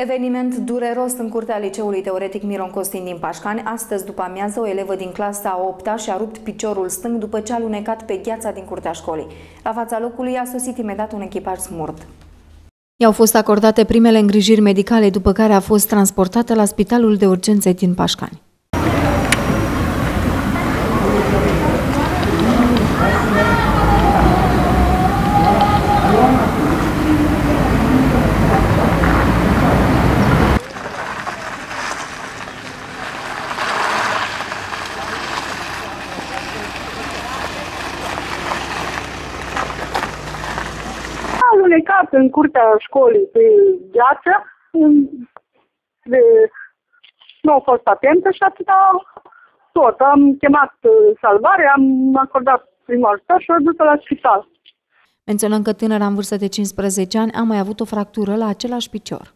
Eveniment dureros în curtea liceului teoretic Miron Costin din Pașcani. Astăzi, după amiază, o elevă din clasa 8 -a și-a rupt piciorul stâng după ce a lunecat pe gheața din curtea școlii. La fața locului a sosit imediat un echipaj smurt. I-au fost acordate primele îngrijiri medicale, după care a fost transportată la Spitalul de Urgențe din Pașcani. Alunecat în curtea școlii pe gheață, de, nu a fost atentă și atâta tot. Am chemat uh, salvare, am acordat primul ajutor și am dus la spital. Menționăm că tânăra în vârstă de 15 ani a mai avut o fractură la același picior.